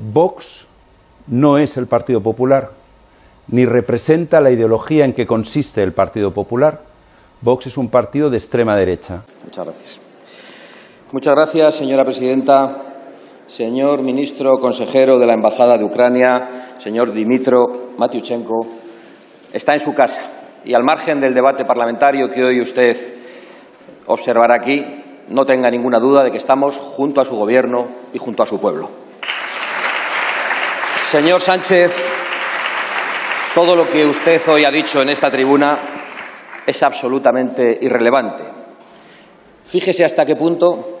Vox no es el Partido Popular, ni representa la ideología en que consiste el Partido Popular. Vox es un partido de extrema derecha. Muchas gracias. Muchas gracias, señora presidenta. Señor ministro consejero de la Embajada de Ucrania, señor Dimitro Matiuchenko, está en su casa y al margen del debate parlamentario que hoy usted observará aquí, no tenga ninguna duda de que estamos junto a su Gobierno y junto a su pueblo. Señor Sánchez, todo lo que usted hoy ha dicho en esta tribuna es absolutamente irrelevante. Fíjese hasta qué punto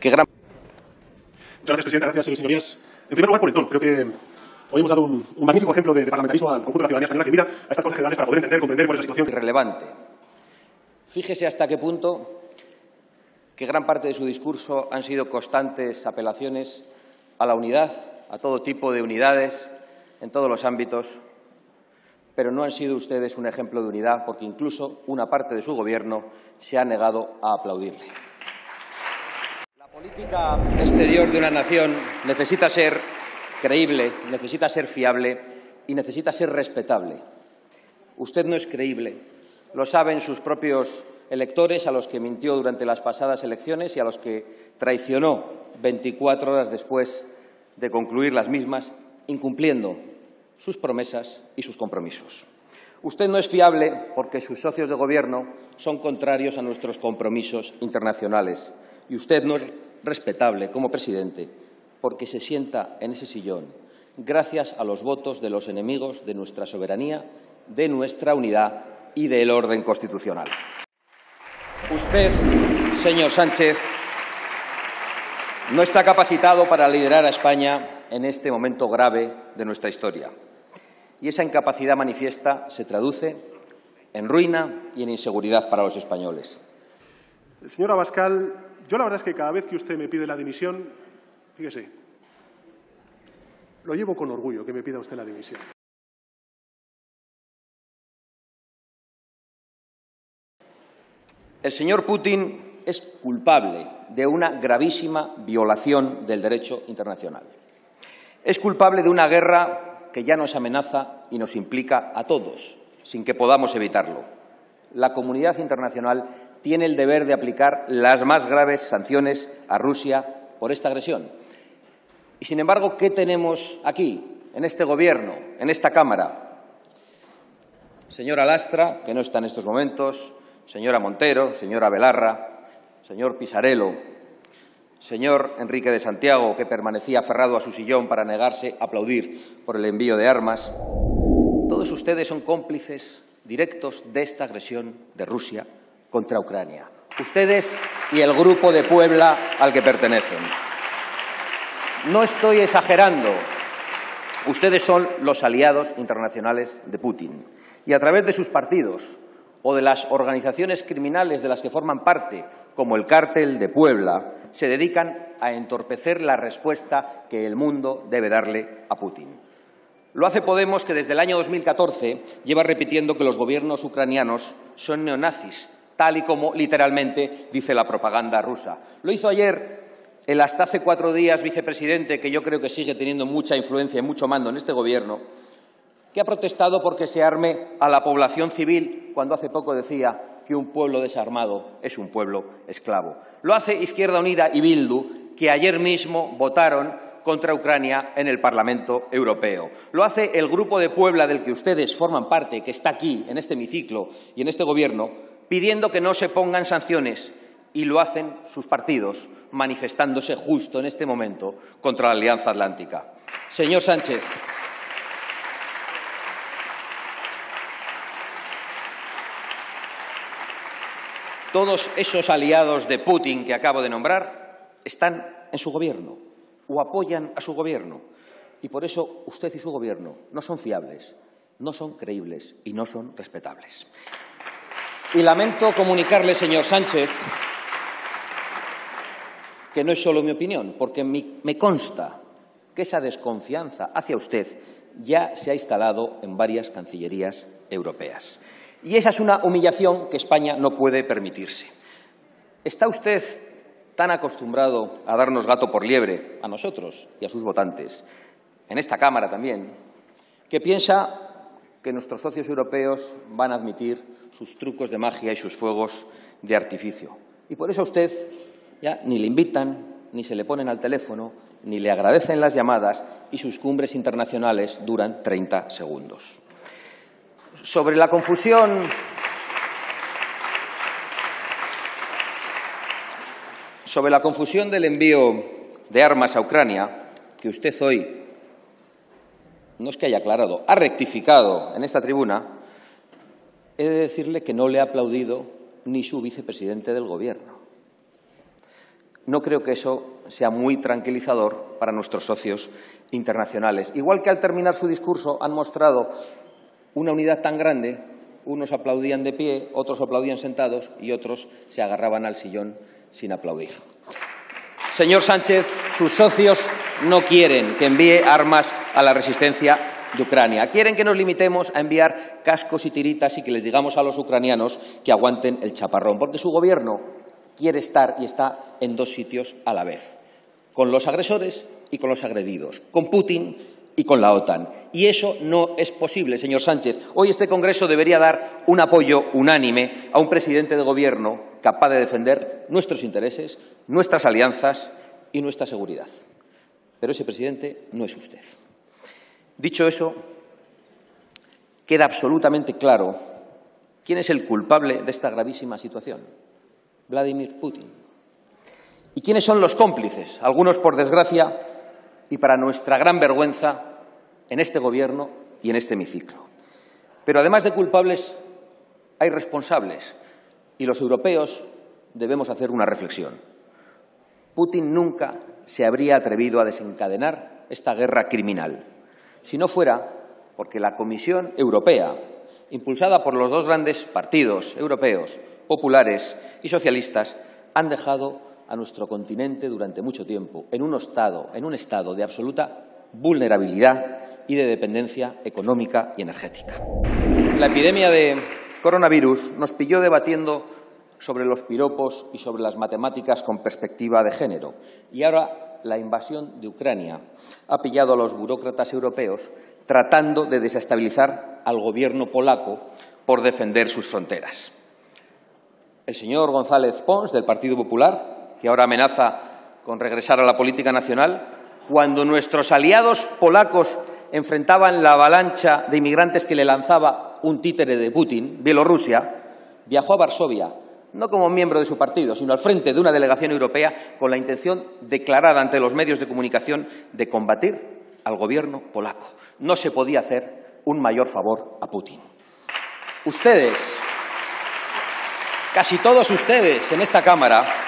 que gran. Muchas gracias, presidenta. Gracias, señorías. En primer lugar, por el tono. Creo que hoy hemos dado un, un magnífico ejemplo de, de, parlamentarismo al conjunto de la ciudadanía española que mira a estas cosas generales para poder entender, comprender cuál es la situación. Irrelevante. Fíjese hasta qué punto que gran parte de su discurso han sido constantes apelaciones a la unidad, a todo tipo de unidades en todos los ámbitos, pero no han sido ustedes un ejemplo de unidad porque incluso una parte de su Gobierno se ha negado a aplaudirle. La política exterior de una nación necesita ser creíble, necesita ser fiable y necesita ser respetable. Usted no es creíble, lo saben sus propios electores a los que mintió durante las pasadas elecciones y a los que traicionó 24 horas después de concluir las mismas, incumpliendo sus promesas y sus compromisos. Usted no es fiable porque sus socios de Gobierno son contrarios a nuestros compromisos internacionales y usted no es respetable como presidente porque se sienta en ese sillón gracias a los votos de los enemigos de nuestra soberanía, de nuestra unidad y del orden constitucional. Usted, señor Sánchez, no está capacitado para liderar a España en este momento grave de nuestra historia. Y esa incapacidad manifiesta se traduce en ruina y en inseguridad para los españoles. Señor Abascal, yo la verdad es que cada vez que usted me pide la dimisión, fíjese, lo llevo con orgullo que me pida usted la dimisión. El señor Putin es culpable de una gravísima violación del derecho internacional. Es culpable de una guerra que ya nos amenaza y nos implica a todos, sin que podamos evitarlo. La comunidad internacional tiene el deber de aplicar las más graves sanciones a Rusia por esta agresión. Y, sin embargo, ¿qué tenemos aquí, en este Gobierno, en esta Cámara? Señora Lastra, que no está en estos momentos, señora Montero, señora Belarra, señor Pisarello, señor Enrique de Santiago, que permanecía aferrado a su sillón para negarse a aplaudir por el envío de armas, todos ustedes son cómplices directos de esta agresión de Rusia contra Ucrania. Ustedes y el grupo de Puebla al que pertenecen. No estoy exagerando. Ustedes son los aliados internacionales de Putin. Y a través de sus partidos o de las organizaciones criminales de las que forman parte, como el cártel de Puebla, se dedican a entorpecer la respuesta que el mundo debe darle a Putin. Lo hace Podemos, que desde el año 2014 lleva repitiendo que los gobiernos ucranianos son neonazis, tal y como literalmente dice la propaganda rusa. Lo hizo ayer el hasta hace cuatro días vicepresidente, que yo creo que sigue teniendo mucha influencia y mucho mando en este Gobierno, que ha protestado porque se arme a la población civil cuando hace poco decía que un pueblo desarmado es un pueblo esclavo. Lo hace Izquierda Unida y Bildu, que ayer mismo votaron contra Ucrania en el Parlamento Europeo. Lo hace el Grupo de Puebla del que ustedes forman parte, que está aquí, en este hemiciclo y en este Gobierno, pidiendo que no se pongan sanciones y lo hacen sus partidos, manifestándose justo en este momento contra la Alianza Atlántica. Señor Sánchez, todos esos aliados de Putin que acabo de nombrar están en su gobierno o apoyan a su gobierno. Y por eso usted y su gobierno no son fiables, no son creíbles y no son respetables. Y lamento comunicarle, señor Sánchez, que no es solo mi opinión, porque me consta que esa desconfianza hacia usted ya se ha instalado en varias cancillerías europeas. Y esa es una humillación que España no puede permitirse. ¿Está usted tan acostumbrado a darnos gato por liebre, a nosotros y a sus votantes, en esta Cámara también, que piensa que nuestros socios europeos van a admitir sus trucos de magia y sus fuegos de artificio. Y por eso a usted ya ni le invitan, ni se le ponen al teléfono, ni le agradecen las llamadas y sus cumbres internacionales duran 30 segundos. Sobre la confusión sobre la confusión del envío de armas a Ucrania, que usted hoy no es que haya aclarado, ha rectificado en esta tribuna, he de decirle que no le ha aplaudido ni su vicepresidente del Gobierno. No creo que eso sea muy tranquilizador para nuestros socios internacionales. Igual que al terminar su discurso han mostrado una unidad tan grande, unos aplaudían de pie, otros aplaudían sentados y otros se agarraban al sillón sin aplaudir. Señor Sánchez, sus socios no quieren que envíe armas a la resistencia de Ucrania. Quieren que nos limitemos a enviar cascos y tiritas y que les digamos a los ucranianos que aguanten el chaparrón, porque su gobierno quiere estar y está en dos sitios a la vez, con los agresores y con los agredidos, con Putin y con la OTAN. Y eso no es posible, señor Sánchez. Hoy este Congreso debería dar un apoyo unánime a un presidente de Gobierno capaz de defender nuestros intereses, nuestras alianzas y nuestra seguridad. Pero ese presidente no es usted. Dicho eso, queda absolutamente claro quién es el culpable de esta gravísima situación. Vladimir Putin. ¿Y quiénes son los cómplices? Algunos, por desgracia, y para nuestra gran vergüenza, en este Gobierno y en este hemiciclo. Pero además de culpables, hay responsables y los europeos debemos hacer una reflexión. Putin nunca se habría atrevido a desencadenar esta guerra criminal si no fuera porque la Comisión Europea, impulsada por los dos grandes partidos europeos, populares y socialistas, han dejado a nuestro continente durante mucho tiempo en un estado, en un estado de absoluta vulnerabilidad y de dependencia económica y energética. La epidemia de coronavirus nos pilló debatiendo sobre los piropos y sobre las matemáticas con perspectiva de género. Y ahora la invasión de Ucrania ha pillado a los burócratas europeos tratando de desestabilizar al gobierno polaco por defender sus fronteras. El señor González Pons, del Partido Popular, que ahora amenaza con regresar a la política nacional, cuando nuestros aliados polacos enfrentaban la avalancha de inmigrantes que le lanzaba un títere de Putin, Bielorrusia, viajó a Varsovia, no como miembro de su partido, sino al frente de una delegación europea con la intención declarada ante los medios de comunicación de combatir al gobierno polaco. No se podía hacer un mayor favor a Putin. Ustedes, casi todos ustedes en esta Cámara,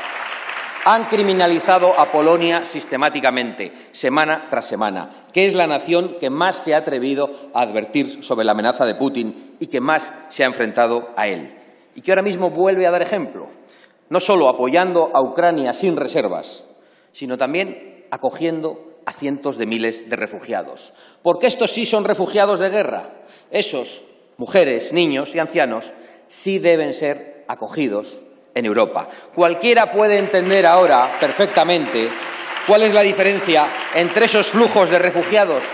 han criminalizado a Polonia sistemáticamente, semana tras semana, que es la nación que más se ha atrevido a advertir sobre la amenaza de Putin y que más se ha enfrentado a él. Y que ahora mismo vuelve a dar ejemplo, no solo apoyando a Ucrania sin reservas, sino también acogiendo a cientos de miles de refugiados. Porque estos sí son refugiados de guerra. Esos, mujeres, niños y ancianos, sí deben ser acogidos en Europa. Cualquiera puede entender ahora perfectamente cuál es la diferencia entre esos flujos de refugiados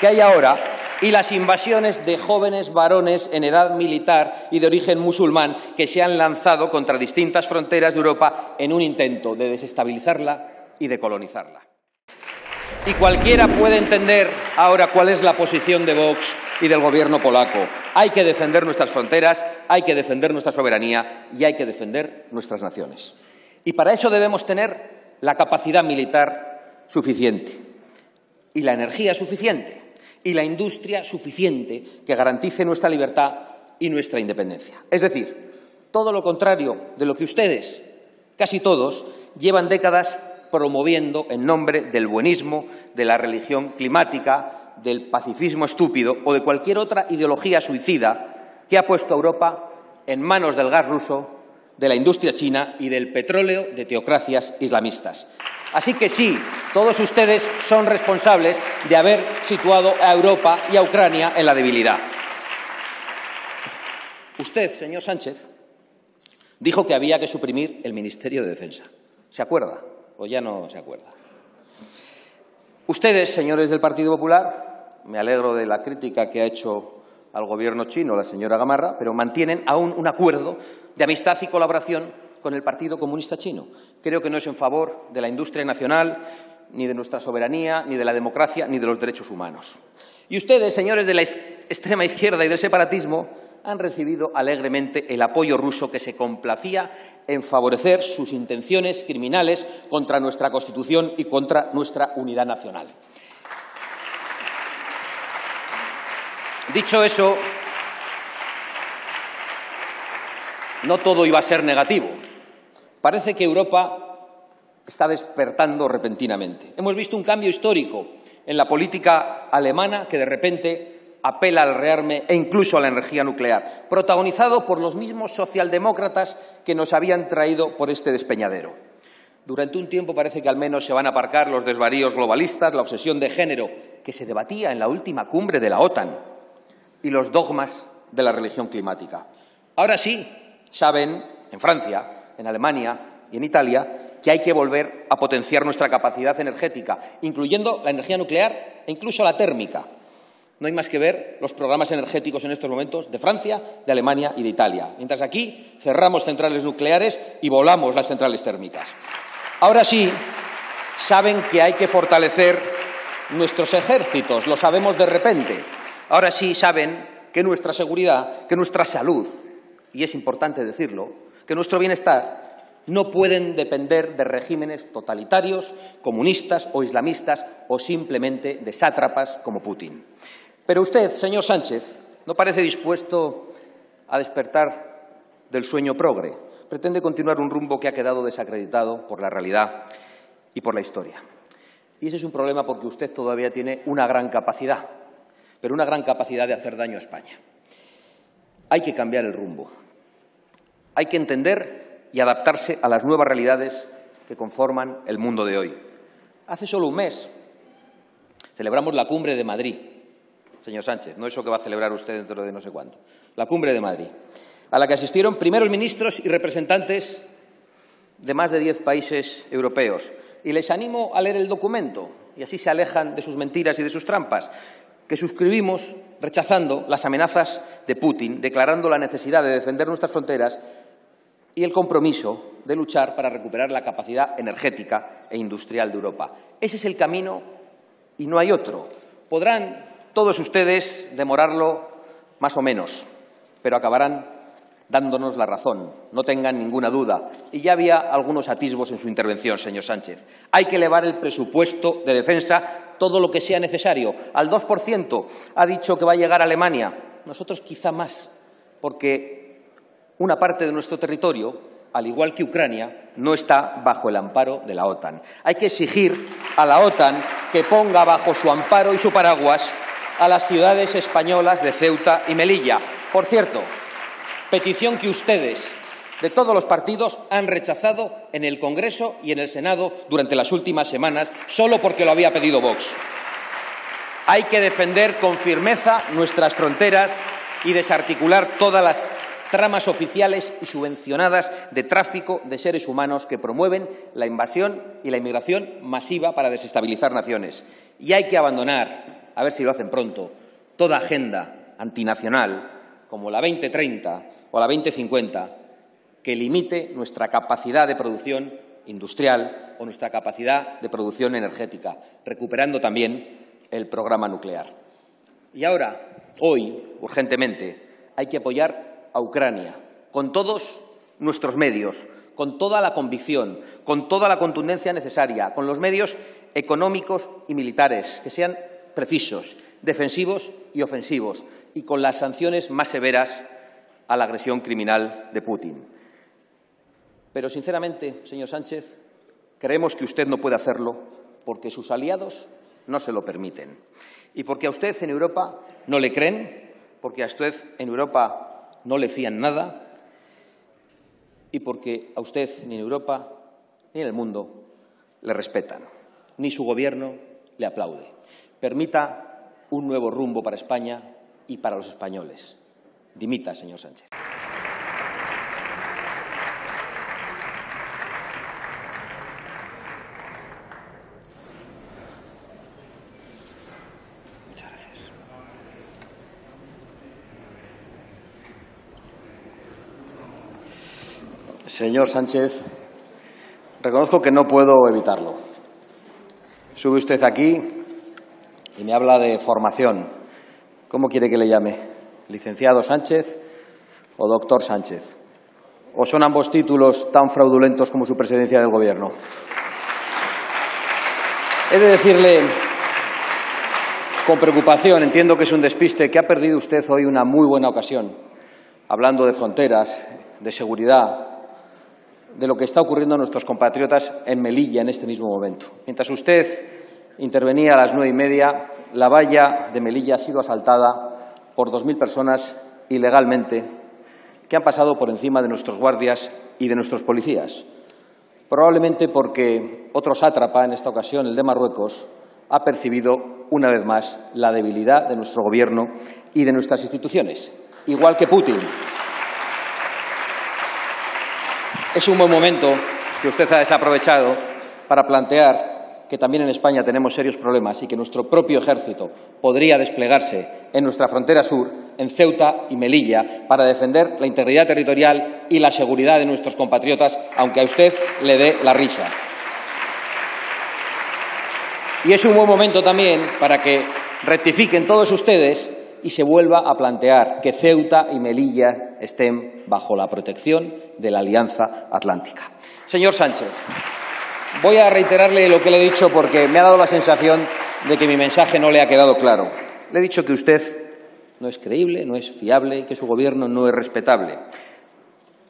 que hay ahora y las invasiones de jóvenes varones en edad militar y de origen musulmán que se han lanzado contra distintas fronteras de Europa en un intento de desestabilizarla y de colonizarla. Y cualquiera puede entender ahora cuál es la posición de Vox y del gobierno polaco. Hay que defender nuestras fronteras, hay que defender nuestra soberanía y hay que defender nuestras naciones. Y para eso debemos tener la capacidad militar suficiente y la energía suficiente y la industria suficiente que garantice nuestra libertad y nuestra independencia. Es decir, todo lo contrario de lo que ustedes, casi todos, llevan décadas promoviendo en nombre del buenismo, de la religión climática, del pacifismo estúpido o de cualquier otra ideología suicida que ha puesto a Europa en manos del gas ruso, de la industria china y del petróleo de teocracias islamistas. Así que sí, todos ustedes son responsables de haber situado a Europa y a Ucrania en la debilidad. Usted, señor Sánchez, dijo que había que suprimir el Ministerio de Defensa. ¿Se acuerda o ya no se acuerda? Ustedes, señores del Partido Popular, me alegro de la crítica que ha hecho al gobierno chino la señora Gamarra, pero mantienen aún un acuerdo de amistad y colaboración con el Partido Comunista Chino. Creo que no es en favor de la industria nacional, ni de nuestra soberanía, ni de la democracia, ni de los derechos humanos. Y ustedes, señores de la extrema izquierda y del separatismo, han recibido alegremente el apoyo ruso que se complacía en favorecer sus intenciones criminales contra nuestra Constitución y contra nuestra unidad nacional. Dicho eso, no todo iba a ser negativo. Parece que Europa está despertando repentinamente. Hemos visto un cambio histórico en la política alemana que de repente apela al rearme e incluso a la energía nuclear, protagonizado por los mismos socialdemócratas que nos habían traído por este despeñadero. Durante un tiempo parece que al menos se van a aparcar los desvaríos globalistas, la obsesión de género que se debatía en la última cumbre de la OTAN y los dogmas de la religión climática. Ahora sí, saben, en Francia, en Alemania y en Italia, que hay que volver a potenciar nuestra capacidad energética, incluyendo la energía nuclear e incluso la térmica. No hay más que ver los programas energéticos en estos momentos de Francia, de Alemania y de Italia. Mientras aquí cerramos centrales nucleares y volamos las centrales térmicas. Ahora sí, saben que hay que fortalecer nuestros ejércitos, lo sabemos de repente. Ahora sí saben que nuestra seguridad, que nuestra salud, y es importante decirlo, que nuestro bienestar no pueden depender de regímenes totalitarios, comunistas o islamistas o simplemente de sátrapas como Putin. Pero usted, señor Sánchez, no parece dispuesto a despertar del sueño progre. Pretende continuar un rumbo que ha quedado desacreditado por la realidad y por la historia. Y ese es un problema porque usted todavía tiene una gran capacidad, pero una gran capacidad de hacer daño a España. Hay que cambiar el rumbo. Hay que entender y adaptarse a las nuevas realidades que conforman el mundo de hoy. Hace solo un mes celebramos la cumbre de Madrid, señor Sánchez, no eso que va a celebrar usted dentro de no sé cuánto, la cumbre de Madrid, a la que asistieron primeros ministros y representantes de más de diez países europeos. Y les animo a leer el documento, y así se alejan de sus mentiras y de sus trampas, que suscribimos rechazando las amenazas de Putin, declarando la necesidad de defender nuestras fronteras y el compromiso de luchar para recuperar la capacidad energética e industrial de Europa. Ese es el camino y no hay otro. Podrán todos ustedes demorarlo más o menos, pero acabarán dándonos la razón, no tengan ninguna duda. Y ya había algunos atisbos en su intervención, señor Sánchez. Hay que elevar el presupuesto de defensa todo lo que sea necesario. Al 2% ha dicho que va a llegar Alemania. Nosotros quizá más, porque una parte de nuestro territorio, al igual que Ucrania, no está bajo el amparo de la OTAN. Hay que exigir a la OTAN que ponga bajo su amparo y su paraguas a las ciudades españolas de Ceuta y Melilla. Por cierto, petición que ustedes, de todos los partidos, han rechazado en el Congreso y en el Senado durante las últimas semanas, solo porque lo había pedido Vox. Hay que defender con firmeza nuestras fronteras y desarticular todas las tramas oficiales y subvencionadas de tráfico de seres humanos que promueven la invasión y la inmigración masiva para desestabilizar naciones. Y hay que abandonar, a ver si lo hacen pronto, toda agenda antinacional como la 2030 o la 2050 que limite nuestra capacidad de producción industrial o nuestra capacidad de producción energética, recuperando también el programa nuclear. Y ahora, hoy, urgentemente, hay que apoyar a Ucrania, con todos nuestros medios, con toda la convicción, con toda la contundencia necesaria, con los medios económicos y militares que sean precisos, defensivos y ofensivos, y con las sanciones más severas a la agresión criminal de Putin. Pero, sinceramente, señor Sánchez, creemos que usted no puede hacerlo porque sus aliados no se lo permiten. Y porque a usted en Europa no le creen, porque a usted en Europa no le fían nada y porque a usted ni en Europa ni en el mundo le respetan, ni su gobierno le aplaude permita un nuevo rumbo para España y para los españoles. Dimita, señor Sánchez. Señor Sánchez, reconozco que no puedo evitarlo. Sube usted aquí y me habla de formación. ¿Cómo quiere que le llame? ¿Licenciado Sánchez o doctor Sánchez? ¿O son ambos títulos tan fraudulentos como su presidencia del Gobierno? He de decirle con preocupación, entiendo que es un despiste, que ha perdido usted hoy una muy buena ocasión, hablando de fronteras, de seguridad, de lo que está ocurriendo a nuestros compatriotas en Melilla en este mismo momento. Mientras usted intervenía a las nueve y media, la valla de Melilla ha sido asaltada por dos mil personas ilegalmente que han pasado por encima de nuestros guardias y de nuestros policías. Probablemente porque otro sátrapa, en esta ocasión el de Marruecos, ha percibido una vez más la debilidad de nuestro Gobierno y de nuestras instituciones, igual que Putin. Es un buen momento que usted ha desaprovechado para plantear que también en España tenemos serios problemas y que nuestro propio ejército podría desplegarse en nuestra frontera sur, en Ceuta y Melilla, para defender la integridad territorial y la seguridad de nuestros compatriotas, aunque a usted le dé la risa. Y es un buen momento también para que rectifiquen todos ustedes y se vuelva a plantear que Ceuta y Melilla estén bajo la protección de la Alianza Atlántica. Señor Sánchez, voy a reiterarle lo que le he dicho porque me ha dado la sensación de que mi mensaje no le ha quedado claro. Le he dicho que usted no es creíble, no es fiable y que su gobierno no es respetable.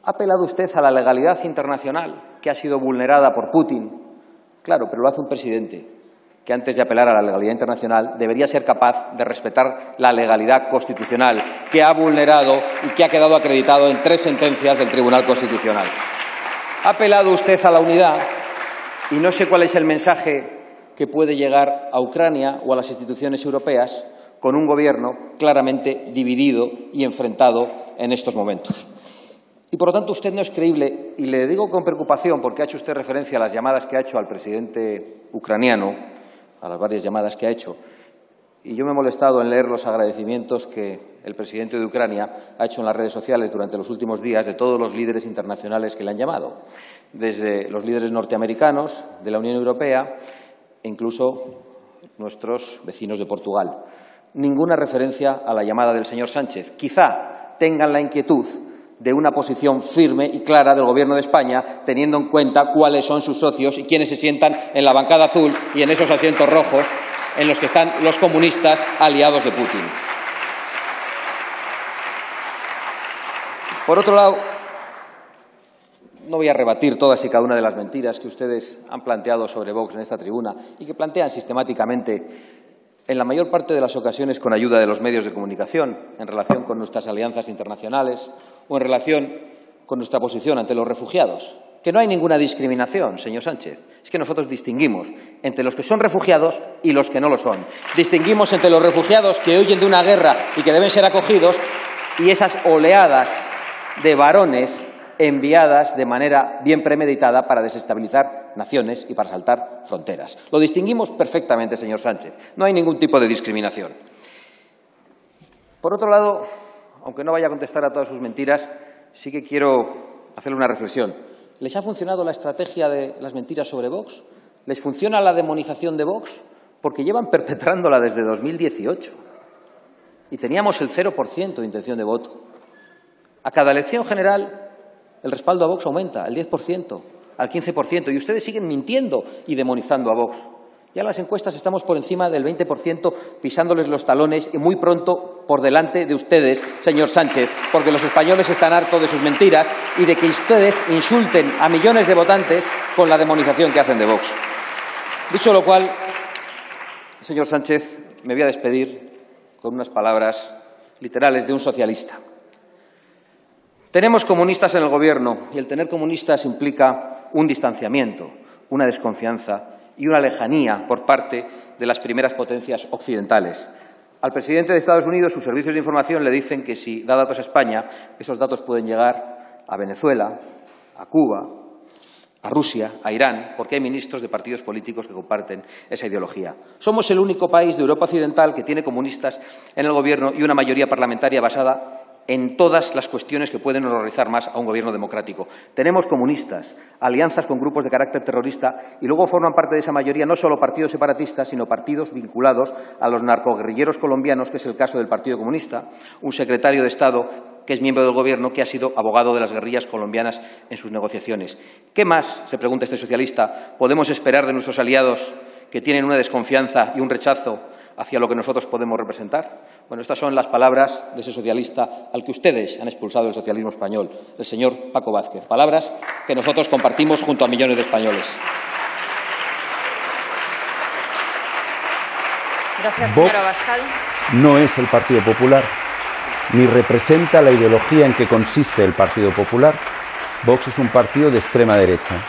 Ha apelado usted a la legalidad internacional que ha sido vulnerada por Putin. Claro, pero lo hace un presidente que antes de apelar a la legalidad internacional debería ser capaz de respetar la legalidad constitucional que ha vulnerado y que ha quedado acreditado en tres sentencias del Tribunal Constitucional. Ha apelado usted a la unidad y no sé cuál es el mensaje que puede llegar a Ucrania o a las instituciones europeas con un gobierno claramente dividido y enfrentado en estos momentos. Y por lo tanto usted no es creíble, y le digo con preocupación porque ha hecho usted referencia a las llamadas que ha hecho al presidente ucraniano, a las varias llamadas que ha hecho. Y yo me he molestado en leer los agradecimientos que el presidente de Ucrania ha hecho en las redes sociales durante los últimos días de todos los líderes internacionales que le han llamado, desde los líderes norteamericanos, de la Unión Europea e incluso nuestros vecinos de Portugal. Ninguna referencia a la llamada del señor Sánchez. Quizá tengan la inquietud de una posición firme y clara del Gobierno de España, teniendo en cuenta cuáles son sus socios y quiénes se sientan en la bancada azul y en esos asientos rojos en los que están los comunistas aliados de Putin. Por otro lado, no voy a rebatir todas y cada una de las mentiras que ustedes han planteado sobre Vox en esta tribuna y que plantean sistemáticamente en la mayor parte de las ocasiones con ayuda de los medios de comunicación, en relación con nuestras alianzas internacionales o en relación con nuestra posición ante los refugiados. Que no hay ninguna discriminación, señor Sánchez. Es que nosotros distinguimos entre los que son refugiados y los que no lo son. Distinguimos entre los refugiados que huyen de una guerra y que deben ser acogidos y esas oleadas de varones enviadas de manera bien premeditada para desestabilizar naciones y para saltar fronteras. Lo distinguimos perfectamente, señor Sánchez. No hay ningún tipo de discriminación. Por otro lado, aunque no vaya a contestar a todas sus mentiras, sí que quiero hacerle una reflexión. ¿Les ha funcionado la estrategia de las mentiras sobre Vox? ¿Les funciona la demonización de Vox? Porque llevan perpetrándola desde 2018 y teníamos el 0% de intención de voto. A cada elección general el respaldo a Vox aumenta al 10%, al 15%, y ustedes siguen mintiendo y demonizando a Vox. Ya en las encuestas estamos por encima del 20%, pisándoles los talones y muy pronto por delante de ustedes, señor Sánchez, porque los españoles están hartos de sus mentiras y de que ustedes insulten a millones de votantes con la demonización que hacen de Vox. Dicho lo cual, señor Sánchez, me voy a despedir con unas palabras literales de un socialista. Tenemos comunistas en el Gobierno y el tener comunistas implica un distanciamiento, una desconfianza y una lejanía por parte de las primeras potencias occidentales. Al presidente de Estados Unidos sus servicios de información le dicen que si da datos a España, esos datos pueden llegar a Venezuela, a Cuba, a Rusia, a Irán, porque hay ministros de partidos políticos que comparten esa ideología. Somos el único país de Europa Occidental que tiene comunistas en el Gobierno y una mayoría parlamentaria basada en todas las cuestiones que pueden horrorizar más a un gobierno democrático. Tenemos comunistas, alianzas con grupos de carácter terrorista y luego forman parte de esa mayoría no solo partidos separatistas, sino partidos vinculados a los narcoguerrilleros colombianos, que es el caso del Partido Comunista, un secretario de Estado que es miembro del Gobierno, que ha sido abogado de las guerrillas colombianas en sus negociaciones. ¿Qué más, se pregunta este socialista, podemos esperar de nuestros aliados que tienen una desconfianza y un rechazo hacia lo que nosotros podemos representar? Bueno, estas son las palabras de ese socialista al que ustedes han expulsado del socialismo español, el señor Paco Vázquez. Palabras que nosotros compartimos junto a millones de españoles. Gracias. No es el Partido Popular, ni representa la ideología en que consiste el Partido Popular. Vox es un partido de extrema derecha.